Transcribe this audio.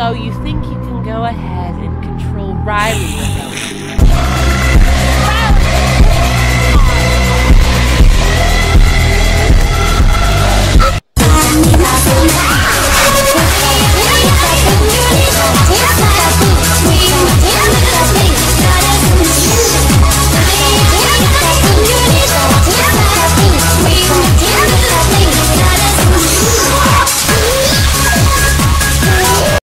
though you think you can go ahead and control Riley without